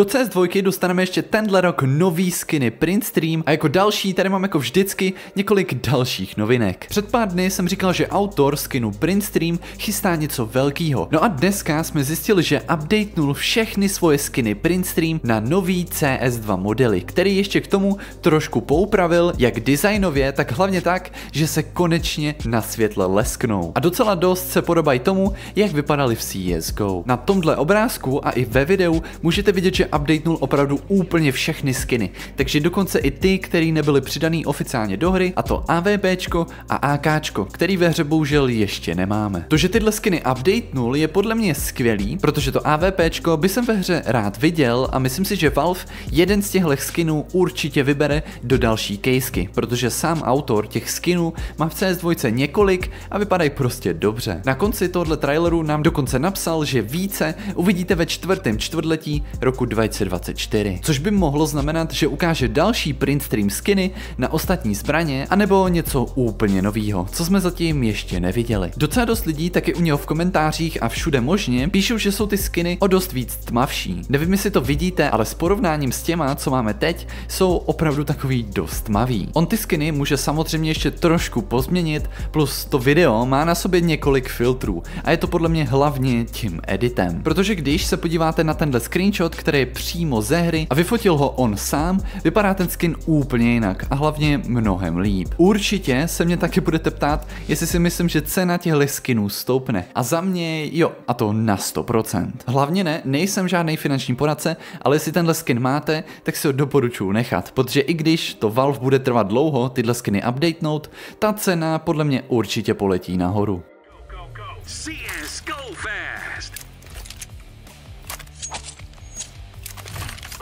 Do CS2 dostaneme ještě tenhle rok nový skiny Print Stream a jako další tady mám jako vždycky několik dalších novinek. Před pár dny jsem říkal, že autor skinu Print Stream chystá něco velkého. No a dneska jsme zjistili, že updatenul všechny svoje skiny Print Stream na nový CS2 modely, který ještě k tomu trošku poupravil, jak designově, tak hlavně tak, že se konečně na světle lesknou. A docela dost se podobají tomu, jak vypadaly v CSGO. Na tomhle obrázku a i ve videu můžete vidět, že updatenul opravdu úplně všechny skiny, takže dokonce i ty, které nebyly přidaný oficiálně do hry, a to AVPčko a AKčko, který ve hře bohužel ještě nemáme. To, že tyhle skiny updatenul je podle mě skvělý, protože to AVPčko by jsem ve hře rád viděl a myslím si, že Valve jeden z těchto skinů určitě vybere do další kejsky, protože sám autor těch skinů má v CS2 několik a vypadají prostě dobře. Na konci tohle traileru nám dokonce napsal, že více uvidíte ve čtvrtém čtvrtletí roku 2024, což by mohlo znamenat, že ukáže další print stream skiny na ostatní zbraně, anebo něco úplně novýho, co jsme zatím ještě neviděli. Docela dost lidí taky u něho v komentářích a všude možně píšou, že jsou ty skiny o dost víc tmavší. Nevím, jestli to vidíte, ale s porovnáním s těma, co máme teď, jsou opravdu takový dost tmavý. On ty skiny může samozřejmě ještě trošku pozměnit, plus to video má na sobě několik filtrů a je to podle mě hlavně tím editem. Protože když se podíváte na tenhle screenshot, který je přímo ze hry a vyfotil ho on sám, vypadá ten skin úplně jinak a hlavně mnohem líp. Určitě se mě taky budete ptát, jestli si myslím, že cena těchto skinů stoupne. A za mě jo, a to na 100%. Hlavně ne, nejsem žádný finanční poradce, ale jestli tenhle skin máte, tak si ho doporučuji nechat, protože i když to Valve bude trvat dlouho tyhle skiny updatenout, ta cena podle mě určitě poletí nahoru. Go, go. CS, go fast.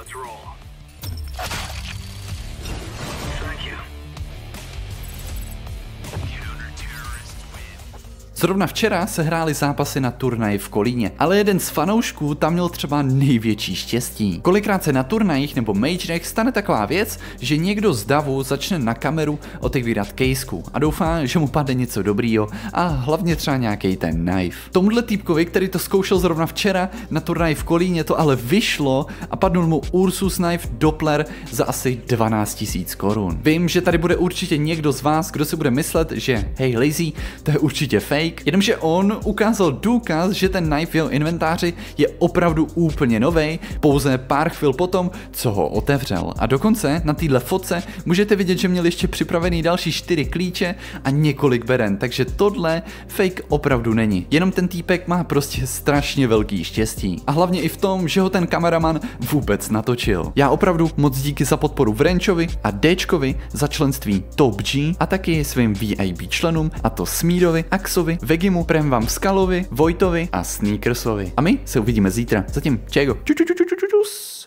withdrawal. Zrovna včera se hrály zápasy na turnaji v Kolíně, ale jeden z fanoušků tam měl třeba největší štěstí. Kolikrát se na turnajích nebo majorech stane taková věc, že někdo z davu začne na kameru otevírat kejsku a doufá, že mu padne něco dobrýho a hlavně třeba nějaký ten knife. Tomuhle týpkovi, který to zkoušel zrovna včera na turnaji v Kolíně, to ale vyšlo a padnul mu Ursus Knife Doppler za asi 12 000 korun. Vím, že tady bude určitě někdo z vás, kdo si bude myslet, že hej lazy, to je určitě fake, jenomže on ukázal důkaz, že ten knife v jeho inventáři je opravdu úplně nový, pouze pár chvil potom, co ho otevřel. A dokonce na téhle fotce můžete vidět, že měl ještě připravený další čtyři klíče a několik beren, takže tohle fake opravdu není. Jenom ten týpek má prostě strašně velký štěstí. A hlavně i v tom, že ho ten kameraman vůbec natočil. Já opravdu moc díky za podporu Vrenčovi a Dčkovi za členství Top G a taky svým VIP členům a to Smídovi, Axovi, Vegimu, Premvam Skalovi, Vojtovi a Sneakersovi. A my se uvidíme zítra. Zatím čego. Ču, ču, ču, ču, ču.